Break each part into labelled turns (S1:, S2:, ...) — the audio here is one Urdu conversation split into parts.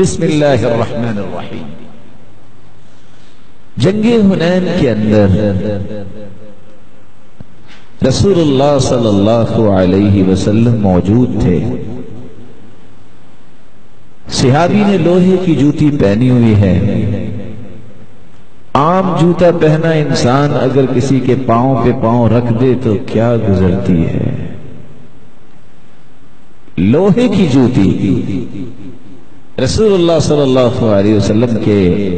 S1: بسم اللہ الرحمن الرحیم. جنگ حنین کے اندر. رسول اللہ صلی اللہ علیہ وسلم موجود تھے. صحابی نے لوہے کی جوتی پہنی ہوئی ہے. عام جوتا پہنا انسان اگر کسی کے پاؤں پہ پاؤں رکھ دے تو کیا گزرتی ہے؟ لوہے کی جوتی. رسول اللہ صلی اللہ علیہ وسلم کے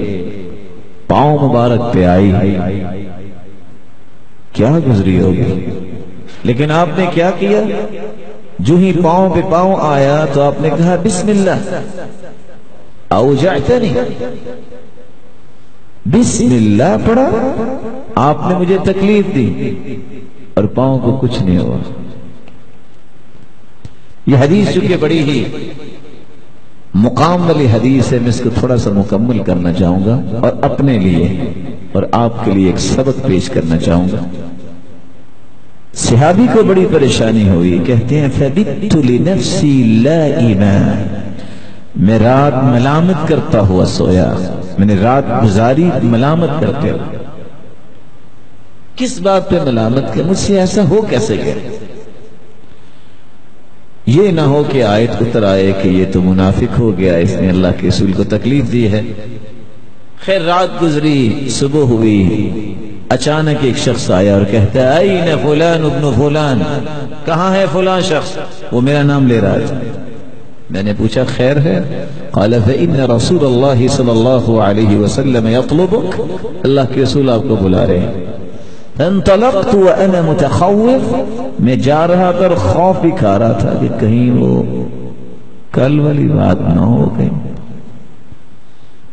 S1: پاؤں مبارک پہ آئی۔ کیا گزری ہوگی؟ لیکن آپ نے کیا کیا؟ جو ہی پاؤں پہ پاؤں آیا تو آپ نے کہا، بسم اللہ۔ او جعتنی بسم اللہ پڑھا، آپ نے مجھے تکلیف دی اور پاؤں کو کچھ نہیں ہوا۔ یہ حدیث چونکہ بڑی ہی مقام والی حدیث ہے، میں اس کو تھوڑا سا مکمل کرنا چاہوں گا اور اپنے لیے اور آپ کے لیے ایک سبق پیش کرنا چاہوں گا۔ صحابی کو بڑی پریشانی ہوئی، کہتے ہیں، فَبِتُ لِنَفْسِي لَا ایمان میں رات ملامت کرتا ہوا سویا۔ میں نے رات گزاری، ملامت کرتے ہو کس بات پہ ملامت؟ کر مجھ سے ایسا ہو کیسے گیا؟ یہ نہ ہو کہ آیت اتر آئے کہ یہ تو منافق ہو گیا، اس نے اللہ کے رسول کو تکلیف دی ہے۔ خیر رات گزری، صبح ہوئی۔ اچانک ایک شخص آیا اور کہتا ہے، این فلان ابن فلان، کہاں ہے فلان شخص؟ وہ میرا نام لے رہا ہے۔ میں نے پوچھا، خیر ہے؟ قال، فإن رسول اللہ صلی اللہ علیہ وسلم يطلبك اللہ کے رسول آپ کو بلا رہے ہیں۔ فانطلقت وانا متخوف، میں جا رہا تھا اور خوف بھی کھا رہا تھا کہ کہیں وہ کل والی بات نہ ہو گئی۔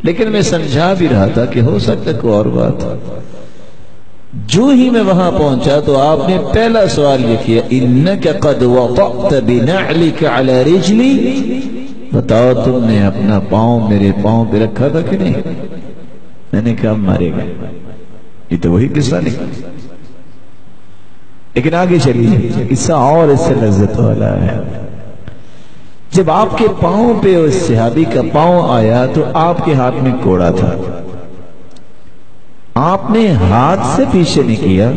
S1: لیکن میں سمجھا بھی رہا تھا کہ ہو سکتا کوئی اور بات۔ جو ہی میں وہاں پہنچا تو آپ نے پہلا سوال یہ کیا انکا قد وطعت بنعلک علی رجلی بتاؤ تم نے اپنا پاؤں، میرے پاؤں پہ رکھا تھا کہ نہیں؟ میں نے کہا مارے گا۔ یہ تو وہی قصہ نہیں۔ لیکن آگے چلیے، قصہ اور اس سے لذت والا ہے۔ جب آپ کے پاؤں پہ اس صحابی کا پاؤں آیا تو آپ کے ہاتھ میں کوڑا تھا۔ آپ نے ہاتھ سے پیچھے نہیں کیا،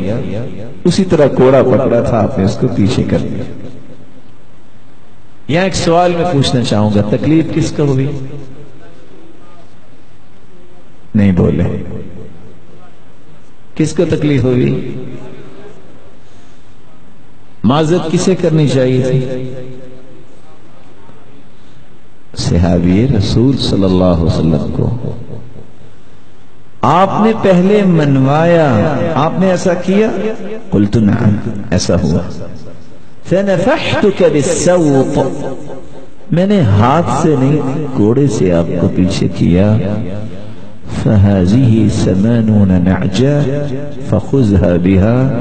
S1: اسی طرح کوڑا پکڑا تھا، آپ نے اس کو پیچھے کر دیا۔ یہاں ایک سوال میں پوچھنا چاہوں گا، تکلیف کس کا ہوئی؟ نہیں بولے۔ کس کو تکلیف ہوئی؟ معذرت کسے کرنی چاہیے؟ تھی صحابی رسول صلی اللہ علیہ وسلم کو۔ آپ نے پہلے منوایا، آپ نے ایسا کیا؟ قلت نعم، ایسا ہوا۔ فنفحتك بالسوط۔ میں نے ہاتھ سے نہیں کوڑے سے آپ کو پیچھے کیا۔ فهذه ثمانون نعجة فخذها بها.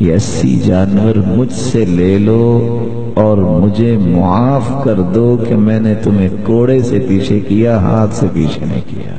S1: یہ اسی جانور مجھ سے لے لو اور مجھے معاف کر دو کہ میں نے تمہیں کوڑے سے پیچھے کیا، ہاتھ سے پیچھے نہیں کیا۔